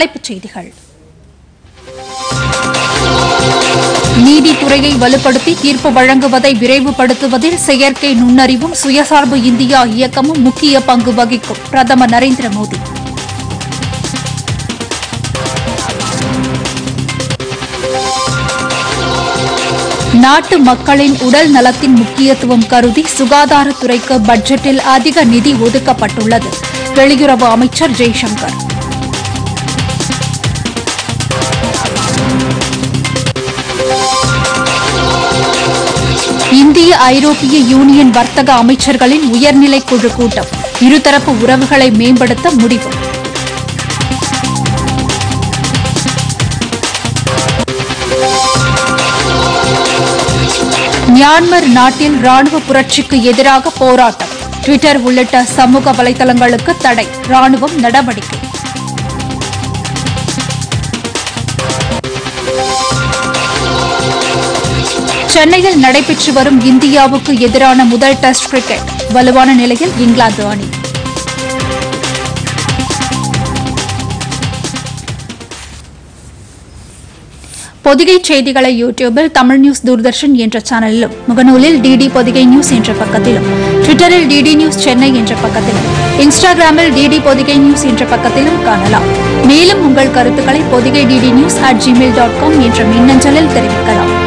தலைப்புச் செய்திகள். நீதித்துறையை வலுப்படுத்தி தீர்ப்பு வழங்குவதை விரைவுபடுத்துவதில் செயற்கை நுண்ணறிவும் சுயசார்பு இந்தியா இயக்கமும் முக்கிய பங்கு வகிக்கும். பிரதமர் நரேந்திர மோடி. நாட்டு மக்களின் உடல் நலத்தின் முக்கியத்துவம் கருதி சுகாதாரத்துறைக்கு பட்ஜெட்டில் அதிக நிதி ஒதுக்கப்பட்டுள்ளது. வெளியுறவு அமைச்சர் ஜெய்சங்கர். இந்திய ஐரோப்பிய யூனியன் வர்த்தக அமைச்சர்களின் உயர்நிலை குழு கூட்டம். இருதரப்பு உறவுகளை மேம்படுத்த முடிவு. மியான்மர் நாட்டில் ராணுவ புரட்சிக்கு எதிராக போராட்டம். ட்விட்டர் உள்ளிட்ட சமூக வலைதளங்களுக்கு தடை. ராணுவம் நடவடிக்கை. சென்னையில் நடைபெற்று வரும் இந்தியாவுக்கு எதிரான முதல் டெஸ்ட் கிரிக்கெட். வலுவான நிலையில் இங்கிலாந்து அணி. பொதிகை செய்திகளை யூடியூபில் தமிழ் நியூஸ் தூர்தர்ஷன் என்ற சேனலிலும் முகநூலில் டிடி பொதிகை நியூஸ் என்ற பக்கத்திலும் ட்விட்டரில் டிடி நியூஸ் சென்னை என்ற பக்கத்திலும் இன்ஸ்டாகிராமில் டிடி பொதிகை நியூஸ் என்ற பக்கத்திலும் காணலாம். மேலும் உங்கள் கருத்துக்களை Podhigai DD news at Gmail dot com என்ற மின்னஞ்சலில் தெரிவிக்கலாம்.